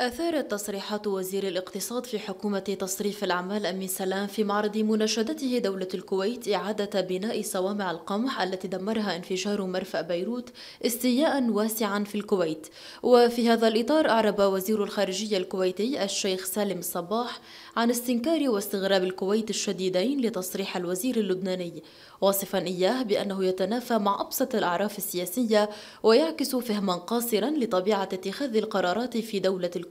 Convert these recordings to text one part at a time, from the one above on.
أثارت تصريحات وزير الاقتصاد في حكومة تصريف الأعمال أمين سلام في معرض مناشدته دولة الكويت إعادة بناء صوامع القمح التي دمرها انفجار مرفأ بيروت استياء واسعا في الكويت. وفي هذا الإطار أعرب وزير الخارجية الكويتي الشيخ سالم صباح عن استنكار واستغراب الكويت الشديدين لتصريح الوزير اللبناني واصفا إياه بأنه يتنافى مع أبسط الأعراف السياسية ويعكس فهما قاصرا لطبيعة اتخاذ القرارات في دولة الكويت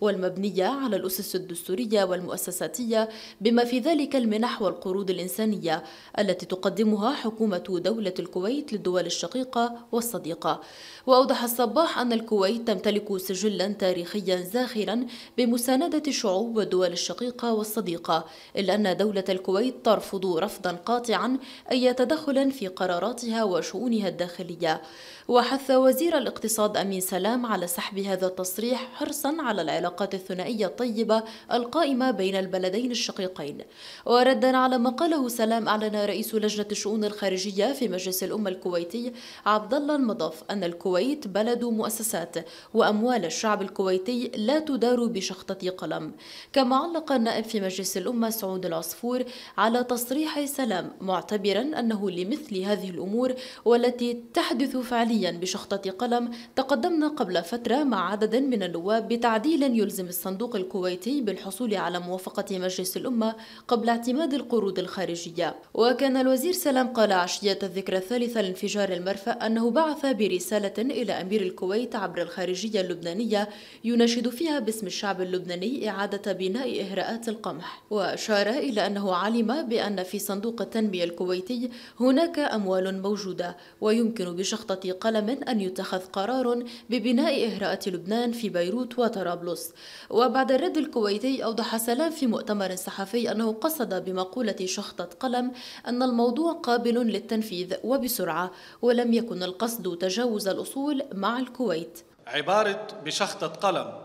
والمبنية على الأسس الدستورية والمؤسساتية بما في ذلك المنح والقروض الإنسانية التي تقدمها حكومة دولة الكويت للدول الشقيقة والصديقة. وأوضح الصباح أن الكويت تمتلك سجلا تاريخيا زاخرا بمساندة الشعوب والدول الشقيقة والصديقة إلا أن دولة الكويت ترفض رفضا قاطعا أي تدخل في قراراتها وشؤونها الداخلية. وحث وزير الاقتصاد أمين سلام على سحب هذا التصريح حرصا على العلاقات الثنائية الطيبة القائمة بين البلدين الشقيقين. وردا على ما قاله سلام أعلن رئيس لجنة الشؤون الخارجية في مجلس الأمة الكويتي عبد الله المضاف أن الكويت بلد مؤسسات وأموال الشعب الكويتي لا تدار بشخطة قلم. كما علق النائب في مجلس الأمة سعود العصفور على تصريح سلام معتبرا أنه لمثل هذه الأمور والتي تحدث فعليا بشخطة قلم تقدمنا قبل فترة مع عدد من النواب بتعديل يلزم الصندوق الكويتي بالحصول على موافقة مجلس الأمة قبل اعتماد القروض الخارجية. وكان الوزير سلام قال عشية الذكرى الثالثة لانفجار المرفأ أنه بعث برسالة إلى أمير الكويت عبر الخارجية اللبنانية يناشد فيها باسم الشعب اللبناني إعادة بناء إهراءات القمح. وأشار إلى أنه علم بأن في صندوق التنمية الكويتي هناك أموال موجودة ويمكن بشخطة قلم أن يتخذ قرار ببناء إهراءات لبنان في بيروت وطرابلس وبعد الرد الكويتي أوضح سلام في مؤتمر صحفي أنه قصد بمقولة شخطة قلم أن الموضوع قابل للتنفيذ وبسرعة ولم يكن القصد تجاوز الأصول مع الكويت. عبارة بشخطة قلم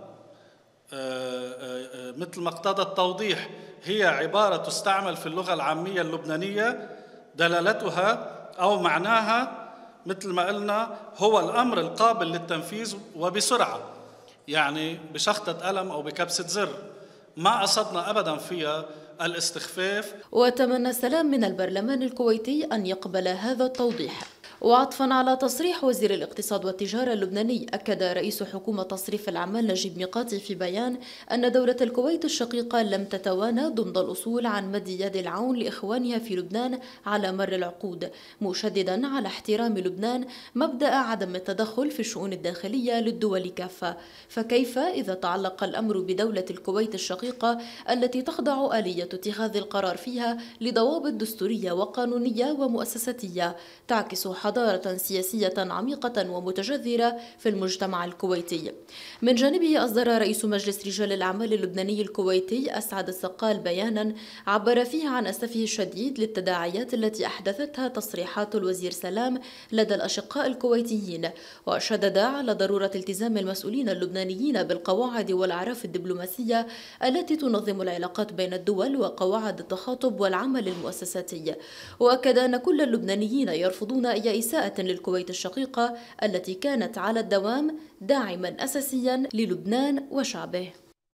آه، آه، آه، مثل ما اقتضى التوضيح هي عبارة تستعمل في اللغة العامية اللبنانية دلالتها أو معناها مثل ما قلنا هو الأمر القابل للتنفيذ وبسرعة. يعني بشخطة قلم أو بكبسة زر. ما قصدنا أبدا فيها الاستخفاف. وتمنى سلام من البرلمان الكويتي أن يقبل هذا التوضيح. وعطفا على تصريح وزير الاقتصاد والتجارة اللبناني أكد رئيس حكومة تصريف الأعمال نجيب ميقاتي في بيان أن دولة الكويت الشقيقة لم تتوانى ضمن الأصول عن مد يد العون لإخوانها في لبنان على مر العقود مشددا على احترام لبنان مبدأ عدم التدخل في الشؤون الداخلية للدول كافة. فكيف إذا تعلق الأمر بدولة الكويت الشقيقة التي تخضع آلية اتخاذ القرار فيها لضوابط دستورية وقانونية ومؤسساتية تعكس حضارة سياسية عميقة ومتجذرة في المجتمع الكويتي. من جانبه أصدر رئيس مجلس رجال الأعمال اللبناني الكويتي أسعد السقال بيانا عبر فيه عن أسفه الشديد للتداعيات التي أحدثتها تصريحات الوزير سلام لدى الأشقاء الكويتيين وشدد على ضرورة التزام المسؤولين اللبنانيين بالقواعد والأعراف الدبلوماسية التي تنظم العلاقات بين الدول وقواعد التخاطب والعمل المؤسساتي. وأكد أن كل اللبنانيين يرفضون أي إساءة للكويت الشقيقة التي كانت على الدوام داعما أساسيا للبنان وشعبه.